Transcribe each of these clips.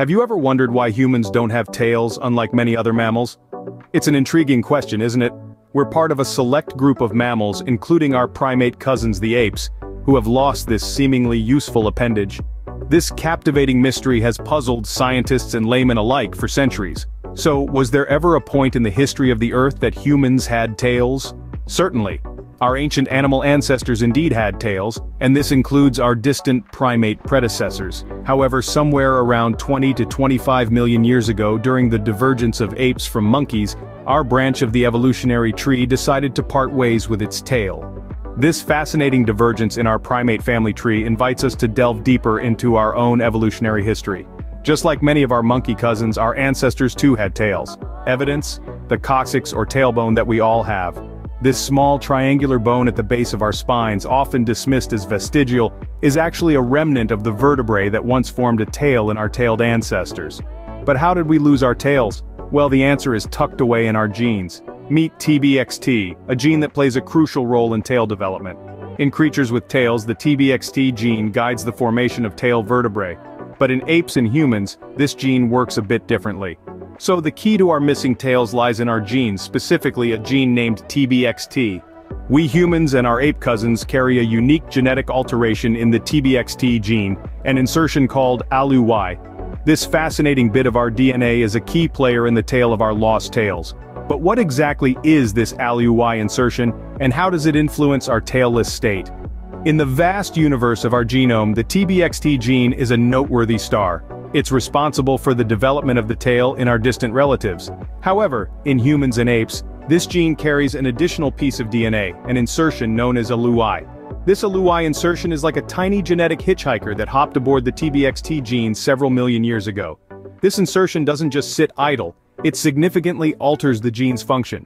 Have you ever wondered why humans don't have tails unlike many other mammals? It's an intriguing question, isn't it? We're part of a select group of mammals, including our primate cousins the apes, who have lost this seemingly useful appendage. This captivating mystery has puzzled scientists and laymen alike for centuries. So, was there ever a point in the history of the Earth that humans had tails? Certainly. Our ancient animal ancestors indeed had tails, and this includes our distant primate predecessors. However, somewhere around 20 to 25 million years ago during the divergence of apes from monkeys, our branch of the evolutionary tree decided to part ways with its tail. This fascinating divergence in our primate family tree invites us to delve deeper into our own evolutionary history. Just like many of our monkey cousins, our ancestors too had tails. Evidence? The coccyx or tailbone that we all have. This small triangular bone at the base of our spines, often dismissed as vestigial, is actually a remnant of the vertebrae that once formed a tail in our tailed ancestors. But how did we lose our tails? Well the answer is tucked away in our genes. Meet TBXT, a gene that plays a crucial role in tail development. In creatures with tails the TBXT gene guides the formation of tail vertebrae. But in apes and humans, this gene works a bit differently. So the key to our missing tails lies in our genes, specifically a gene named TBXT. We humans and our ape cousins carry a unique genetic alteration in the TBXT gene, an insertion called ALU-Y. This fascinating bit of our DNA is a key player in the tale of our lost tails. But what exactly is this ALU-Y insertion, and how does it influence our tailless state? In the vast universe of our genome, the TBXT gene is a noteworthy star. It's responsible for the development of the tail in our distant relatives. However, in humans and apes, this gene carries an additional piece of DNA, an insertion known as ALU-Y. This ALU-Y insertion is like a tiny genetic hitchhiker that hopped aboard the TBXT gene several million years ago. This insertion doesn't just sit idle, it significantly alters the gene's function.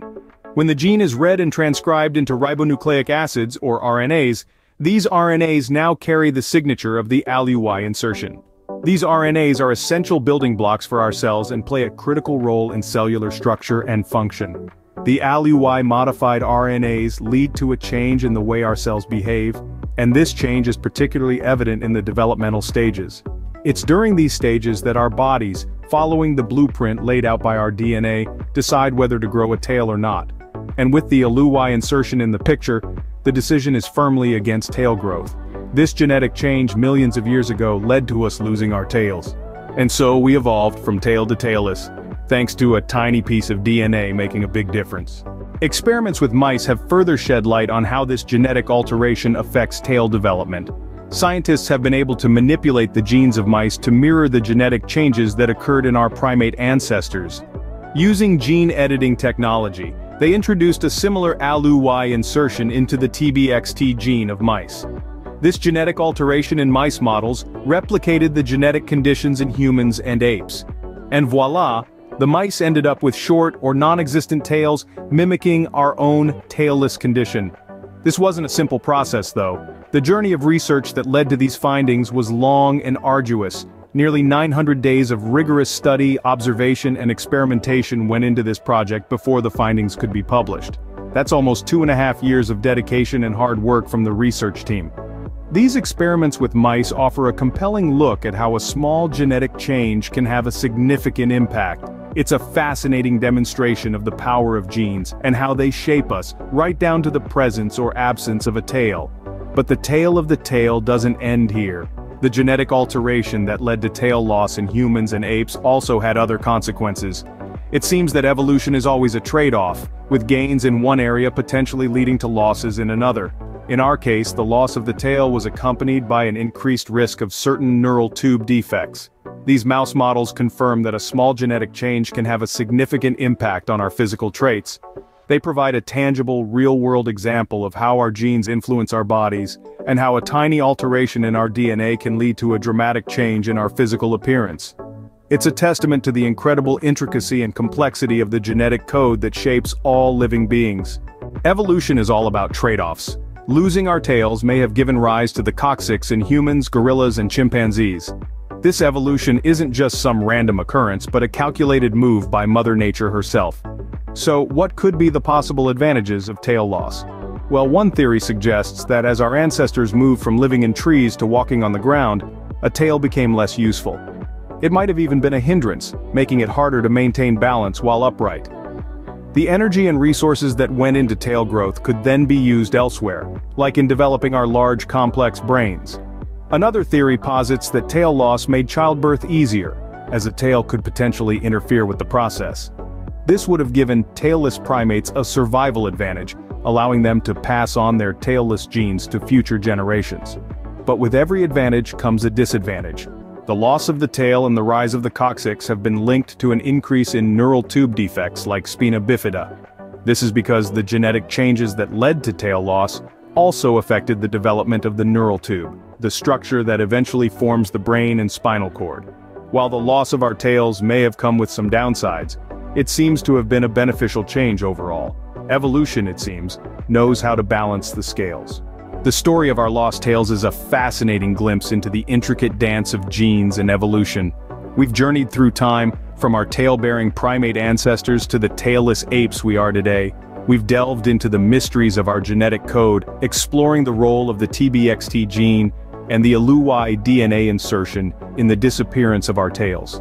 When the gene is read and transcribed into ribonucleic acids, or RNAs, these RNAs now carry the signature of the ALU-Y insertion. These RNAs are essential building blocks for our cells and play a critical role in cellular structure and function. The ALU-Y modified RNAs lead to a change in the way our cells behave, and this change is particularly evident in the developmental stages. It's during these stages that our bodies, following the blueprint laid out by our DNA, decide whether to grow a tail or not. And with the ALU-Y insertion in the picture, the decision is firmly against tail growth. This genetic change millions of years ago led to us losing our tails. And so we evolved from tail to tailless, thanks to a tiny piece of DNA making a big difference. Experiments with mice have further shed light on how this genetic alteration affects tail development. Scientists have been able to manipulate the genes of mice to mirror the genetic changes that occurred in our primate ancestors. Using gene editing technology, they introduced a similar ALU-Y insertion into the TBXT gene of mice. This genetic alteration in mice models replicated the genetic conditions in humans and apes. And voila, the mice ended up with short or non-existent tails, mimicking our own tailless condition. This wasn't a simple process though. The journey of research that led to these findings was long and arduous. Nearly 900 days of rigorous study, observation, and experimentation went into this project before the findings could be published. That's almost two and a half years of dedication and hard work from the research team. These experiments with mice offer a compelling look at how a small genetic change can have a significant impact. It's a fascinating demonstration of the power of genes and how they shape us, right down to the presence or absence of a tail. But the tale of the tail doesn't end here. The genetic alteration that led to tail loss in humans and apes also had other consequences. It seems that evolution is always a trade-off, with gains in one area potentially leading to losses in another. In our case, the loss of the tail was accompanied by an increased risk of certain neural tube defects. These mouse models confirm that a small genetic change can have a significant impact on our physical traits. They provide a tangible, real-world example of how our genes influence our bodies, and how a tiny alteration in our DNA can lead to a dramatic change in our physical appearance. It's a testament to the incredible intricacy and complexity of the genetic code that shapes all living beings. Evolution is all about trade-offs. Losing our tails may have given rise to the coccyx in humans, gorillas and chimpanzees. This evolution isn't just some random occurrence but a calculated move by Mother Nature herself. So what could be the possible advantages of tail loss? Well one theory suggests that as our ancestors moved from living in trees to walking on the ground, a tail became less useful. It might have even been a hindrance, making it harder to maintain balance while upright. The energy and resources that went into tail growth could then be used elsewhere, like in developing our large complex brains. Another theory posits that tail loss made childbirth easier, as a tail could potentially interfere with the process. This would have given tailless primates a survival advantage, allowing them to pass on their tailless genes to future generations. But with every advantage comes a disadvantage, the loss of the tail and the rise of the coccyx have been linked to an increase in neural tube defects like spina bifida. This is because the genetic changes that led to tail loss also affected the development of the neural tube, the structure that eventually forms the brain and spinal cord. While the loss of our tails may have come with some downsides, it seems to have been a beneficial change overall. Evolution, it seems, knows how to balance the scales. The story of our lost tails is a fascinating glimpse into the intricate dance of genes and evolution. We've journeyed through time, from our tail-bearing primate ancestors to the tailless apes we are today. We've delved into the mysteries of our genetic code, exploring the role of the TBXT gene and the AluY DNA insertion in the disappearance of our tails.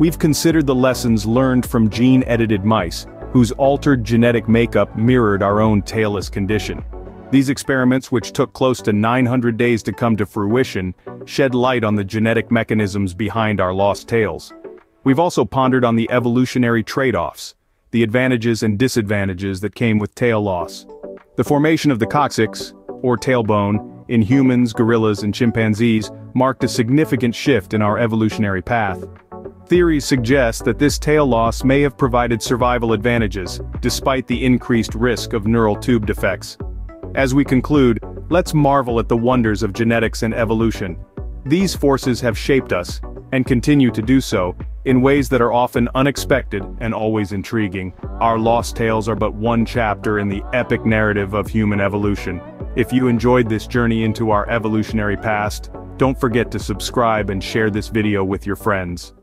We've considered the lessons learned from gene-edited mice, whose altered genetic makeup mirrored our own tailless condition. These experiments which took close to 900 days to come to fruition, shed light on the genetic mechanisms behind our lost tails. We've also pondered on the evolutionary trade-offs, the advantages and disadvantages that came with tail loss. The formation of the coccyx, or tailbone, in humans, gorillas and chimpanzees, marked a significant shift in our evolutionary path. Theories suggest that this tail loss may have provided survival advantages, despite the increased risk of neural tube defects. As we conclude, let's marvel at the wonders of genetics and evolution. These forces have shaped us, and continue to do so, in ways that are often unexpected and always intriguing. Our lost tales are but one chapter in the epic narrative of human evolution. If you enjoyed this journey into our evolutionary past, don't forget to subscribe and share this video with your friends.